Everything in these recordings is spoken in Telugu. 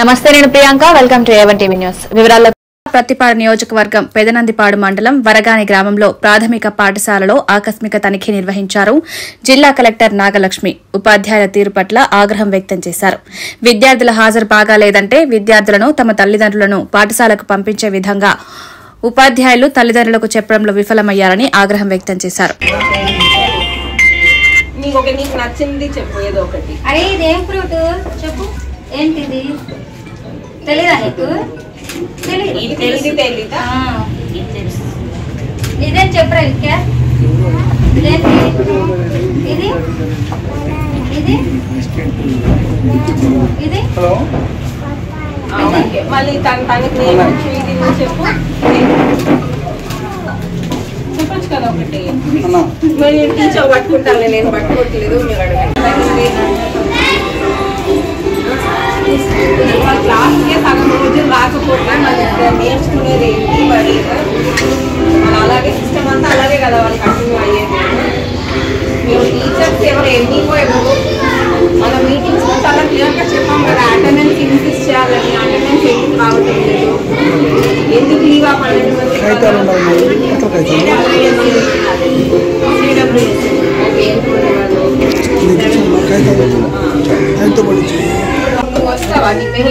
నమస్తే నేను Priyanka. Welcome to A one TV news వివరాల్లో Prathipadu నియోజకవర్గం పెదనందిపాడు మండలం వరగాని గ్రామంలో ప్రాథమిక పాఠశాలలో ఆకస్మిక తనిఖీ నిర్వహించారు జిల్లా కలెక్టర్ నాగలక్ష్మి. ఉపాధ్యాయుల తీరు పట్ల ఆగ్రహం వ్యక్తం చేశారు. విద్యార్థుల హాజరు బాగాలేదంటే విద్యార్థులను తమ తల్లిదండ్రులను పాఠశాలకు పంపించే విధంగా ఉపాధ్యాయులు తల్లిదండ్రులకు చెప్పడంలో విఫలమయ్యారని ఆగ్రహం వ్యక్తం చేశారు. నీకు నీకు నచ్చింది చెప్పు ఏదో ఒకటి. అరే ఇది ఫ్రూట్? చెప్పు. ఏంటిది? తెలీదా నీకు. ఇది చెప్పరా ఇంకా? ఇదేంటి? ఇది? ఇది? ఇది. మళ్ళీ తన తనకి ఇది చెప్పు. చెప్పచ్చు కదా ఒకటి. మరి నేను టీచర్ పట్టుకుంటాను నేను పట్టుకోవట్లేదు మీరు అడగండి. మరి ఇక్కడ నేర్చుకునేది ఏంటి మరి మరి అలాగే సిస్టమ్ అంతా అలాగే కదా వాళ్ళు కంటిన్యూ అయ్యేది మీరు టీచర్స్ ఎవరు ఎన్నికో ఎవరు మన మీటింగ్స్ లో చాలా క్లియర్గా చెప్పాం కదా అటెండెన్స్ ఇన్క్రీస్ చేయాలని అటెండెన్స్ ఎందుకు రావటం లేదు ఎందుకు లీవ్ ఆ పన్నెండు మంది ఓకే ఎందుకు నువ్వు వస్తావా నీ పేరు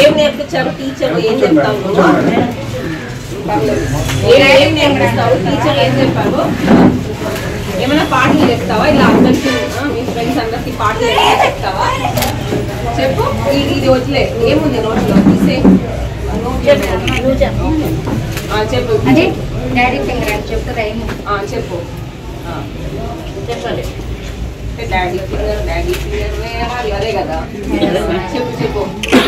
ఏం నేర్పించారు టీచర్ ఏం చెప్తావు? నువ్వు? ఏం- ఏం నేర్పిస్తావు? టీచర్ ఏం చెప్పారు? ఏమైనా పాటలు చెప్తావా? ఇలా అందరికీ మీ ఫ్రెండ్స్ అందరికి పాటలు ఏమైనా చెప్తావా? చెప్పు ఇది ఇది వదిలే. ఏముంది నోట్లో? తీసే చెప్పు అది డాడీ ఫింగర్ అని చెప్పు రైము ఆ, చెప్పు ఆ, చెప్పండి డాడీ ఫింగర్ డాడీ ఫింగర్ అదే కదా చెప్పు చెప్పు